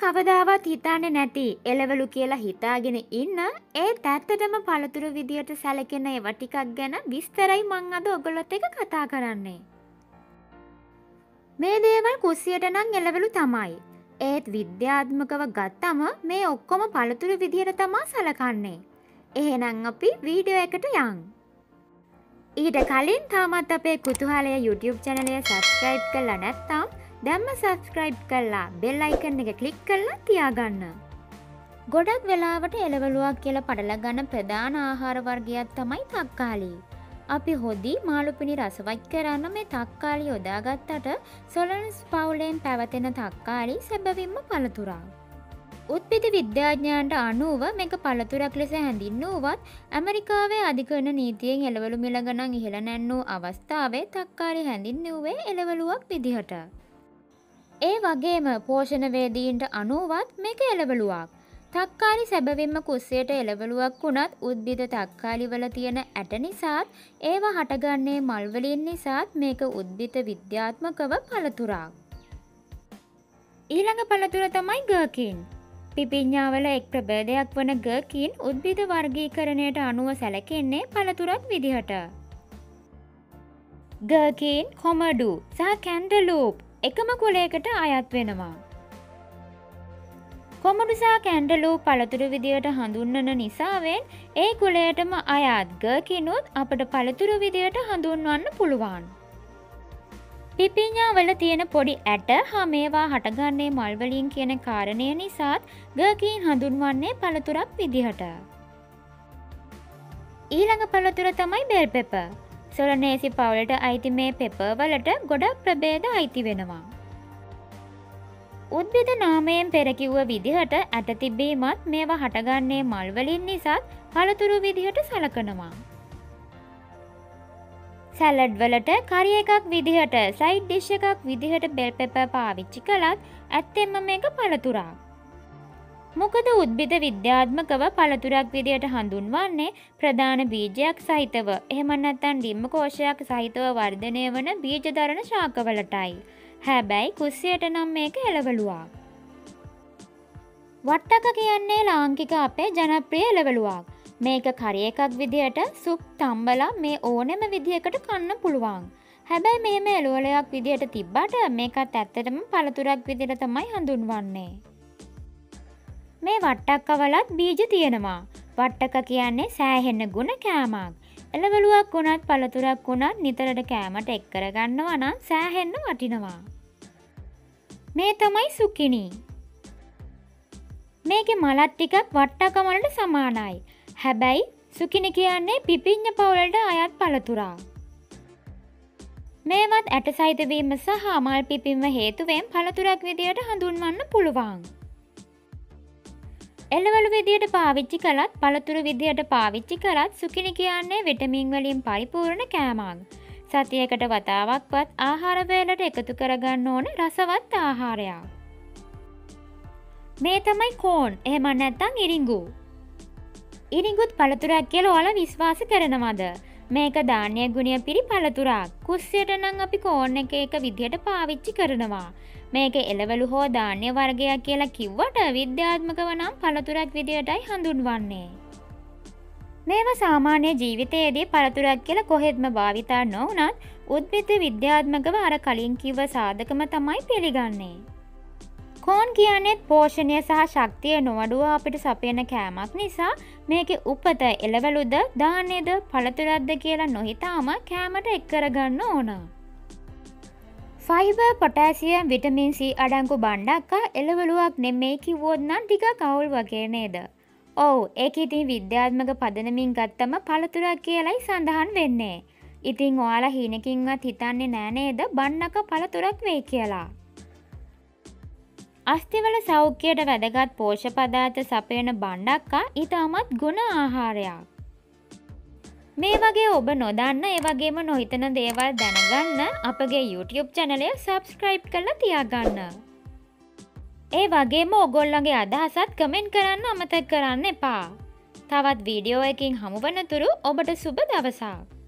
කවදාවත් හිතාන්නේ නැති එලවලු කියලා හිතාගෙන ඉන්න ඒත් ඇත්තටම පළතුරු විදියට සැලකෙන ඒවා ටිකක් ගැන විස්තරයි මං අද ඔගොල්ලොත් එක කතා කරන්නේ. මේ දේවල් කුස්සියට නම් එලවලු තමයි. ඒත් විද්‍යාත්මකව ගත්තම මේ ඔක්කොම පළතුරු විදිහට තමා සලකන්නේ. එහෙනම් අපි වීඩියෝ එකට යන්. ඊට කලින් තාමත් අපේ කුතුහලය YouTube චැනලය සබස්ක්‍රයිබ් කරලා නැත්තම් දැම්ම සබස්ක්‍රයිබ් කරලා බෙල් අයිකන් එක කලික් කරලා තියාගන්න. ගොඩක් වෙලාවට එළවලුවක් කියලා පටලගන්න ප්‍රධාන ආහාර වර්ගයක් තමයි තක්කාලි. අපි හොදි මාළුපිණි රසවත් කරන්න මේ තක්කාලි යොදාගත්තට සොලන්ස් පවුලෙන් පැවතෙන තක්කාලි සැබවින්ම පළතුරා. උත්පිති විද්‍යාඥයන්ට අනුව මේක පළතුරක් ලෙස හැඳින්වුවත් ඇමරිකාවේ අධිකරණ නීතියෙන් එළවලු මිලගණන් ඉහළ නැන්නූ අවස්ථාවේ තක්කාලි හැඳින්වුවේ එළවලුවක් විදිහට. ඒ වගේම පෝෂණවේදීන්ට අනුවත් මේක එළවලුවක්. තක්කාලි සැබවින්ම කුස්සයට එළවලුවක් වුණත් උද්භිද තක්කාලිවල තියෙන ඇට නිසාත් ඒවා හටගන්නේ මල්වලින් නිසාත් මේක උද්භිත විද්‍යාත්මකව පළතුරක්. ඊළඟ පළතුර තමයි ගර්කින්. පිපිඤ්ඥාවල එක් ප්‍රබේදයක් වන ගර්කින් උද්භිද වර්ගීකරණයට අනුව සැලකෙන්නේ පළතුරක් විදිහට. ගර්කින් කොමඩු සහ කැන්ඩලූප් එකම කුලයකට අයත් වෙනවා. කොමඩුසා කැන්ඩලූ පළතුරු විදියට හඳුන්වන නිසාවෙන් ඒ කුලයටම අයත් ගකිනුත් අපට පළතුරු විදියට හඳුන්වන්න පුළුවන්. පිපිඤ්ඥාවල තියෙන පොඩි ඇට හා මේවා හටගන්නේ මල්වලින් කියන කාරණය නිසාත් ගකීන් හඳුන්වන්නේ පළතුරක් විදිහට. ඊළඟ පළතුර තමයි බෙල් පෙප. සොලනේසි පවුලට අයිති මේ පෙපවලට ගොඩක් ප්‍රබේද අයිති වෙනවා. උද්භිද නාමයෙන් පෙරකිව්ව විදිහට ඇට තිබීමත් මේවා හටගන්නේ මල්වලින් නිසාත් පළතුරු විදිහට සලකනවා. සැලඩ් වලට කරි එකක් විදිහට සයිඩ් ඩිශ් එකක් විදිහට බෙල් පෙප පාවිච්චි කළත් ඇත්තෙම මේක පළතුරා. මොකද උද්භිද විද්‍යාත්මකව පළතුරක් විදියට හඳුන්වන්නේ ප්‍රධාන බීජයක් සහිතව එහෙම නැත්තම් ඩිම්ම කෝෂයක් සහිතව වර්ධනය වන බීජ දරන ශාකවලටයි. හැබැයි කුස්සියට නම් මේක එළවලුවක්. වට්ටක කියන්නේ ලාංකික අපේ ජනප්‍රිය එළවලුවක්. මේක කරි එකක් විදියට සුප් තම්බලා මේ ඕනෙම විදිහකට කන්න පුළුවන්. හැබැයි මෙහෙම එළුවලයක් විදියට තිබ්බට මේකත් ඇත්තටම පළතුරක් විදිහට තමයි හඳුන්වන්නේ. මේ වට්ටක්කවලත් බීජ තියෙනවා. වට්ටක කියන්නේ සෑහෙන්න ගුණ කෑමක්. එළවලුවක් වුණත් පළතුරක් වුණත් නිතරට කෑමට එක් කරගන්නවා නම් සෑහෙන්න වටිනවා. මේ තමයි සුකිනී. මේකේ මලත් ටිකක් වට්ටකමලට සමානයි. හැබැයි සුකිනි කියන්නේ පිපිඤ්ඤ පවුලට අයත් පළතුරා. මේවත් ඇට සහිතවීම සහ මල් පිපින්ම හේතුවෙන් පළතුරක් විදියට හඳුන්වන්න පුළුවන්. එළවලු විදියට පාවිච්චි කළත් පළතුරු විදියට පාවිච්චි කරත් සුකිනි කියන්නේ විටමින් වලින් පරිපූර්ණ කෑමක්. සතියකට වතාවක්වත් ආහාරවේලට එකතු කරගන්න ඕන රසවත් ආහාරයක්. මේ තමයි කෝන් එහෙම නැත්තං ඉරිංගු. ඉරිංගුත් පළතුරක් කියල ඔල විශ්වාස කරනවද. මේක ධාන්‍ය ගුණය පිරි පළතුරක් කුස්සියට නං අපි කෝන්න එක එක විදිහට පාවිච්චි කරනවා. මේක එළවලු හෝ ධාන්‍ය වර්ගයක් කියලා කිව්වට විද්‍යාත්මකව නම් පළතුරක් විදියටයි හඳුන්වන්නේ. මේව සාමාන්‍ය ජීවිතයේදී පළතුරක් කියලා කොහෙත්ම භාවිතා නොවනත් උද්භිත විද්‍යාත්මකව අර කලින් කිව්ව සාධකම තමයි පිළිගන්නේ. කෝන් කියන්නෙත් පෝෂණය සහ ශක්තිය නොවඩුව අපිට සපයන කෑමක් නිසා මේක උපත එළවලුද දාන්නේද පළතුරක්ද කියලා නොහිතාම කෑමට එක්කරගන්න ඕනා. ෆයිබ පොටෑසියම් විටමින්සි අඩංකු බණ්ඩක්කා එළවලුවක් නෙමේ කිවෝත්නම් ටික කවුල් වගේ නේද. ඔවු ඒක ඉතින් විද්‍යාත්මක පදනමින් ගත්තම පළතුරක් කියලයි සඳහන් වෙන්නේ. ඉතිං ඔයාලා හීනකින්වත් හිතන්නේ නෑනේද බන්නක පළතුරක් වේ කියලා. අස්තිවල සෞඛ්‍යයට වැදගත් පෝෂ පදාත සපයන බණ්ඩක්කා ඉතාමත් ගුණ ආහාරයක්. මේ වගේ ඔබ නොදන්න ඒ වගේම නොහිතන දේවල් දැනගන්න අපගේ YouTube චැනලය සබස්ක්‍රයිබ් කරලා තියාගන්න. ඒ වගේම ඔගොල්ලගේ අදහසත් කමෙන්ට් කරන්න අමතක් කරන්න එපා. තවත් වීඩියෝ එකින් හමුවනතුරු ඔබට සුබ දවසක්.